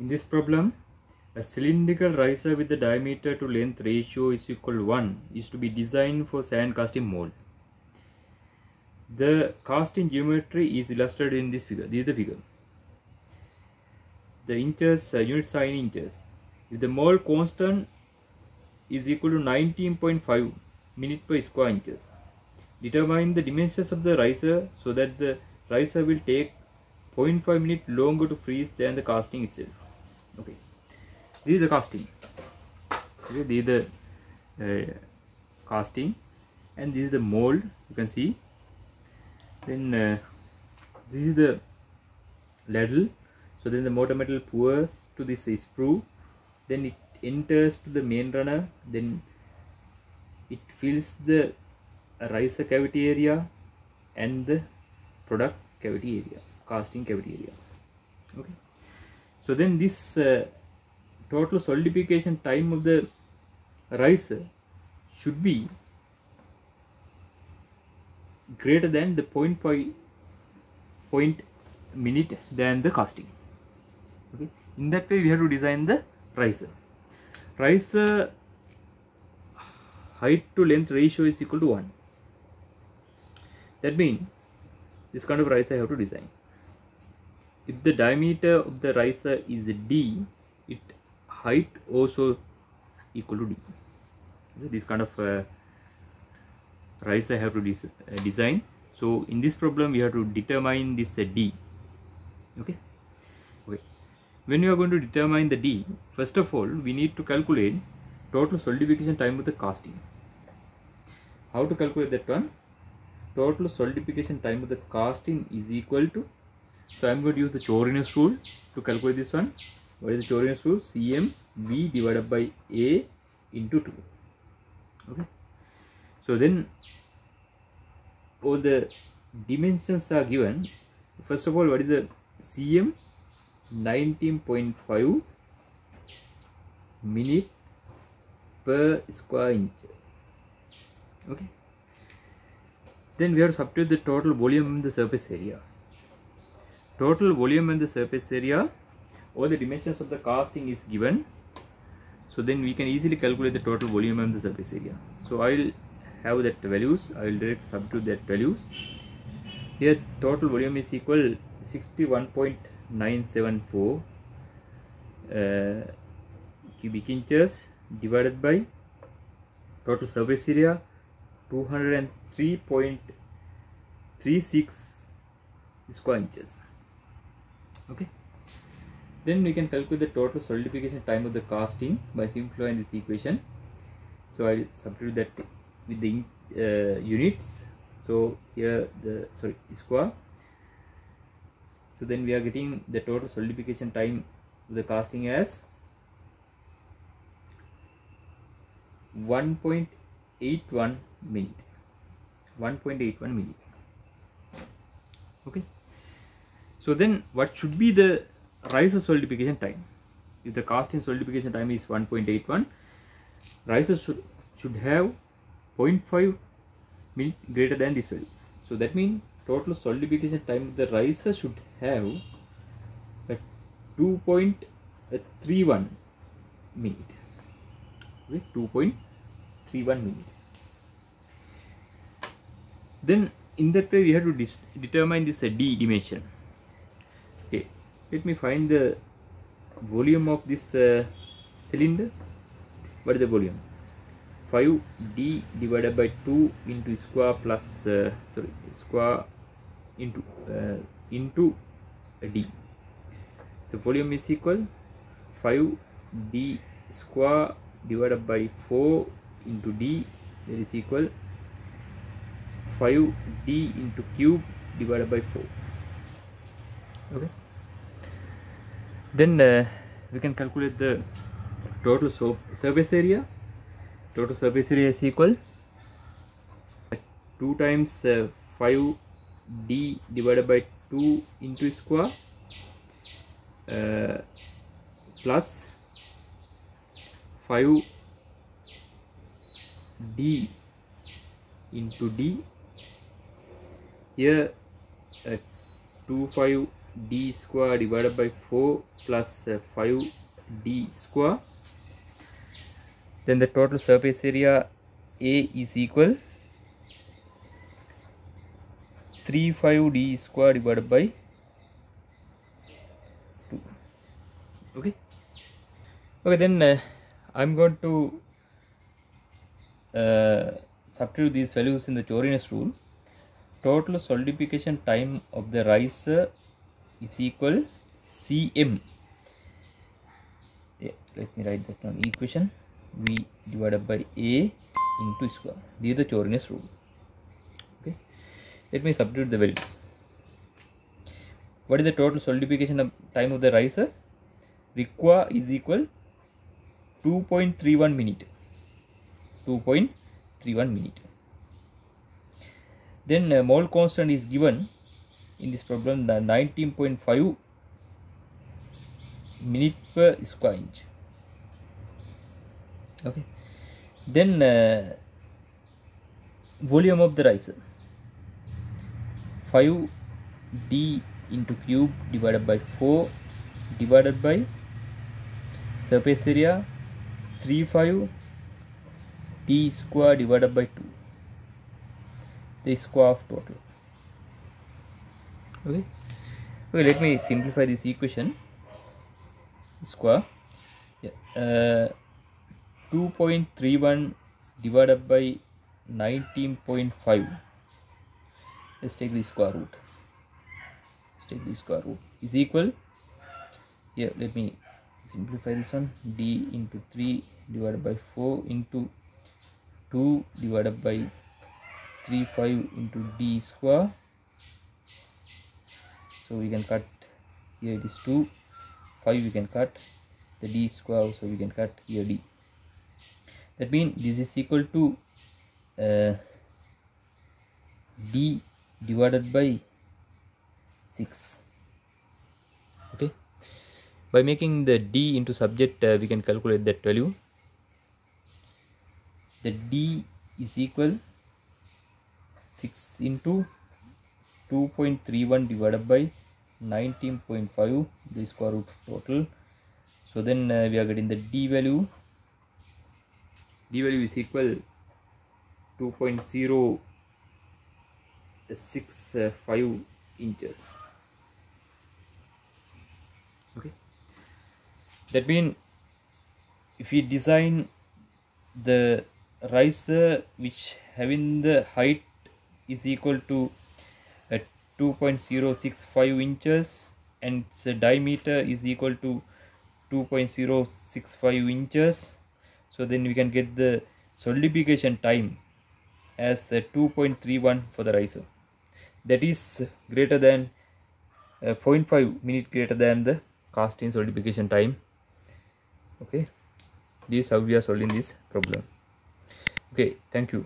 in this problem a cylindrical riser with the diameter to length ratio is equal to 1 is to be designed for sand casting mold. The casting geometry is illustrated in this figure this is the figure. The inches uh, units are in inches. If the mold constant is equal to 19.5 minute per square inches determine the dimensions of the riser so that the riser will take 0.5 minute longer to freeze than the casting itself okay. This is the casting. Okay this is the uh, casting. And this is the mold you can see. Then uh, this is the ladle. So then the mortar metal pours to this sprue. Then it enters to the main runner. Then it fills the riser cavity area and the product cavity area casting cavity area. Okay so then this uh, total solidification time of the riser should be greater than the point point point minute than the casting okay? In that way we have to design the riser riser height to length ratio is equal to 1 that means this kind of riser I have to design if the diameter of the riser is d it height also equal to d. So this kind of uh, riser have to uh, design. So in this problem we have to determine this uh, d. Okay? Okay. When you are going to determine the d first of all we need to calculate total solidification time of the casting. How to calculate that one? Total solidification time of the casting is equal to so i'm going to use the Chvorinov's rule to calculate this one. What is the Chvorinov's rule? Cm v divided by a into 2 okay. So then all the dimensions are given. First of all what is the cm? 19.5 minute per square inch. Okay. Then we have to substitute the total volume in the surface area total volume and the surface area all the dimensions of the casting is given. So then we can easily calculate the total volume and the surface area. So i will have that values. I will direct substitute that values. Here total volume is equal 61.974 uh, cubic inches divided by total surface area 203.36 square inches okay. Then we can calculate the total solidification time of the casting by simplifying this equation. So i'll substitute that with the uh, units. So here the sorry square. So then we are getting the total solidification time of the casting as 1.81 minute. 1.81 minute. Okay so then what should be the riser solidification time? If the casting solidification time is 1.81 riser should should have 0.5 minute greater than this value. So that means total solidification time of the riser should have a 2.31 minute. Okay 2.31 minute. Then in that way we have to determine this uh, d dimension let me find the volume of this uh, cylinder. What is the volume? 5d divided by 2 into square plus uh, sorry square into uh, into d. The volume is equal 5d square divided by 4 into d. That is equal 5d into cube divided by 4 okay then uh, we can calculate the total so surface area. Total surface area is equal 2 times uh, 5d divided by 2 into square uh, plus 5d into d. Here uh, 2 5 d square divided by 4 uh, 5d square. Then the total surface area A is equal 35d square divided by 2 okay. Okay then uh, I'm going to uh, substitute these values in the Chvorinov's rule. Total solidification time of the riser is equal Cm yeah, let me write that down equation V divided by A into square this is the Chaurinus rule okay let me substitute the values what is the total solidification of time of the riser requa is equal 2.31 minute 2.31 minute then uh, mole constant is given in this problem the 19.5 minute per square inch. Okay. Then uh, volume of the riser 5d into cube divided by 4 divided by surface area 35 d square divided by 2 the square of total okay. Okay let me simplify this equation. Square. Yeah, uh, 2.31 divided by 19.5 let's take the square root. Let's take the square root. Is equal? Here let me simplify this one. D into 3 divided by 4 into 2 divided by 3 5 into d square so we can cut here it is 2 5 we can cut. The d square so we can cut here d. That means this is equal to uh, d divided by 6 okay? By making the d into subject uh, we can calculate that value. The d is equal 6 into 2.31 divided by 19.5 the square root total. So then uh, we are getting the d value. d value is equal 2.065 inches. Okay. That means if we design the riser which having the height is equal to 2.065 inches and its diameter is equal to 2.065 inches. So then we can get the solidification time as uh, 2.31 for the riser. That is greater than uh, 0.5 minute greater than the casting solidification time. Okay? This is how we are solving this problem. Okay thank you